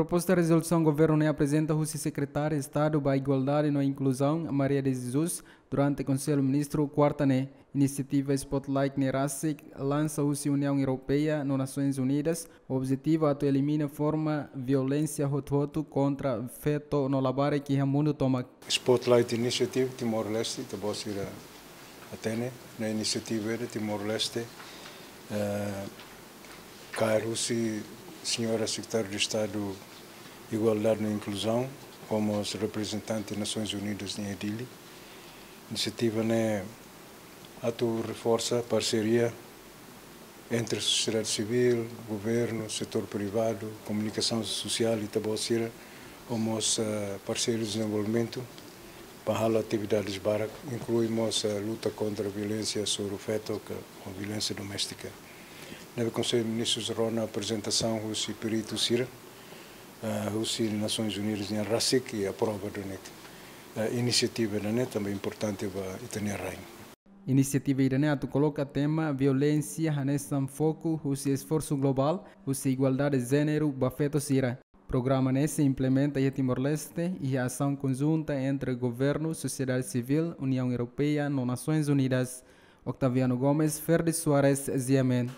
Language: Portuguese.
Proposta de resolução governo ne apresenta o secretário de Estado para a Igualdade e a Inclusão, Maria de Jesus, durante o Conselho Ministro quarta ne. Iniciativa Spotlight Nerasic lança a União Europeia nas Nações Unidas. O objetivo é eliminar forma violência roto contra feto no labare que o mundo toma. Spotlight Initiative Timor-Leste, te posso ir a Atene, na iniciativa de Timor-Leste. Uh, Rússia senhora secretária de Estado Igualdade e Inclusão, como os representantes das Nações Unidas em Edili. A iniciativa né, atua reforça parceria entre a sociedade civil, governo, setor privado, comunicação social e tabocira como uh, parceiros de desenvolvimento. Para atividades barak, incluímos a luta contra a violência sobre o feto, a violência doméstica. No Conselho de Ministros Rona apresentação do perito Sira, uh, Nações Unidas em RASIC e a prova do NEC. A iniciativa da NET também importante para Itania Rain. Iniciativa Iraneato coloca tema violência nesse foco, o esforço global, a igualdade de gênero, bafeto sira. Programa nesse implementa em Timor-Leste e a ação conjunta entre governo, sociedade civil, União Europeia, Nações Unidas. Octaviano Gomes, Ferdi Soares, Ziemen.